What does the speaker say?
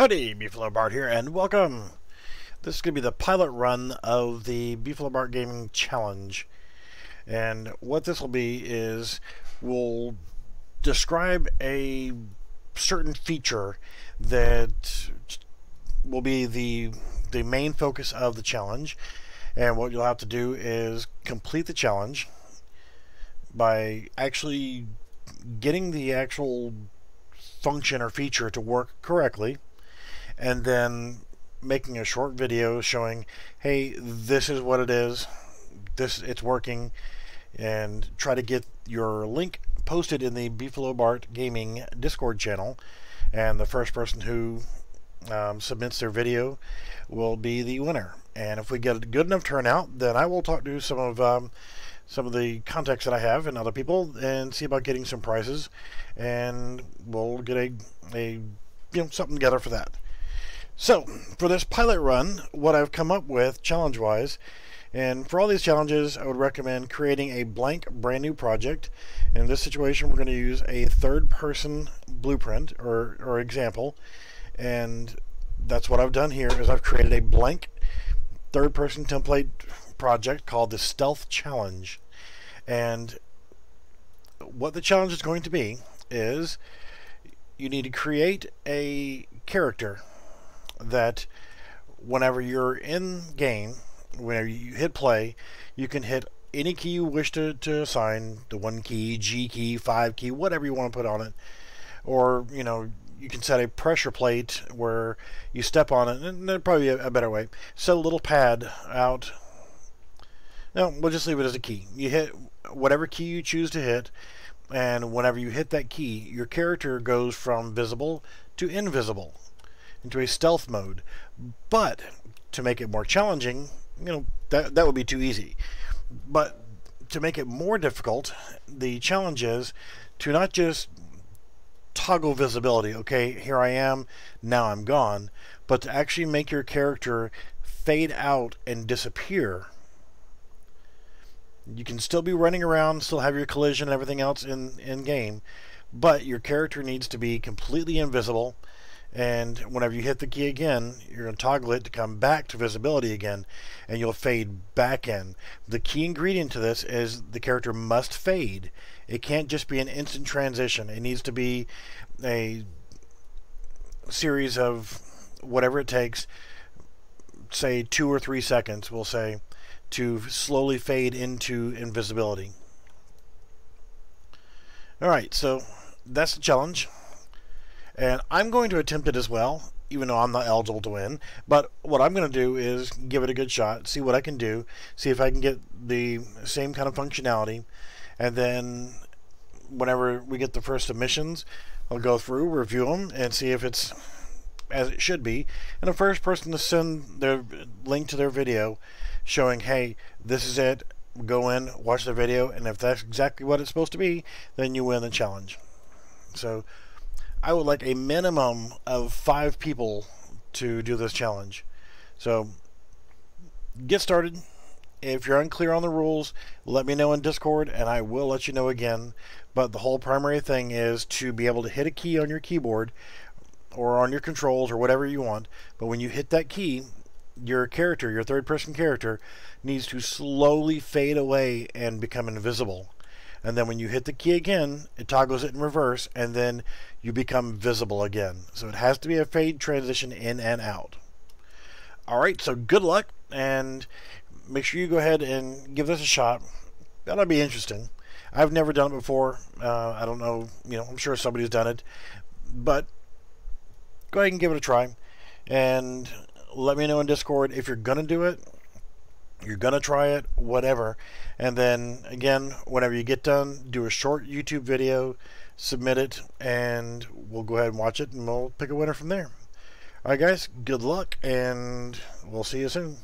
Howdy, Beefalo Bart here, and welcome. This is going to be the pilot run of the Beefalo Bart Gaming Challenge. And what this will be is we'll describe a certain feature that will be the the main focus of the challenge. And what you'll have to do is complete the challenge by actually getting the actual function or feature to work correctly and then making a short video showing, hey, this is what it is, this it's working, and try to get your link posted in the Beefalo Bart Gaming Discord channel. And the first person who um, submits their video will be the winner. And if we get a good enough turnout, then I will talk to some of um, some of the contacts that I have and other people and see about getting some prizes, and we'll get a a you know something together for that. So, for this pilot run, what I've come up with challenge-wise, and for all these challenges, I would recommend creating a blank brand new project. In this situation, we're going to use a third-person blueprint or, or example, and that's what I've done here is I've created a blank third-person template project called the Stealth Challenge. And what the challenge is going to be is you need to create a character that whenever you're in game, whenever you hit play, you can hit any key you wish to, to assign, the one key, G key, five key, whatever you want to put on it. Or, you know, you can set a pressure plate where you step on it, and that'd probably be a, a better way. Set a little pad out. No, we'll just leave it as a key. You hit whatever key you choose to hit, and whenever you hit that key, your character goes from visible to invisible into a stealth mode. But to make it more challenging, you know, that, that would be too easy. But to make it more difficult, the challenge is to not just toggle visibility, okay, here I am, now I'm gone, but to actually make your character fade out and disappear. You can still be running around, still have your collision and everything else in, in game, but your character needs to be completely invisible and whenever you hit the key again you're going to toggle it to come back to visibility again and you'll fade back in. The key ingredient to this is the character must fade. It can't just be an instant transition. It needs to be a series of whatever it takes say two or three seconds we'll say to slowly fade into invisibility. Alright so that's the challenge and I'm going to attempt it as well, even though I'm not eligible to win. But what I'm going to do is give it a good shot, see what I can do, see if I can get the same kind of functionality. And then whenever we get the first submissions, I'll go through, review them, and see if it's as it should be. And the first person to send their link to their video showing, hey, this is it, go in, watch the video, and if that's exactly what it's supposed to be, then you win the challenge. So I would like a minimum of five people to do this challenge. So get started. If you're unclear on the rules, let me know in Discord and I will let you know again. But the whole primary thing is to be able to hit a key on your keyboard or on your controls or whatever you want. But when you hit that key, your character, your third person character, needs to slowly fade away and become invisible and then when you hit the key again, it toggles it in reverse, and then you become visible again. So it has to be a fade transition in and out. Alright, so good luck, and make sure you go ahead and give this a shot. That'll be interesting. I've never done it before. Uh, I don't know, you know, I'm sure somebody's done it, but go ahead and give it a try. And let me know in Discord if you're going to do it you're going to try it, whatever. And then again, whenever you get done, do a short YouTube video, submit it, and we'll go ahead and watch it and we'll pick a winner from there. Alright guys, good luck and we'll see you soon.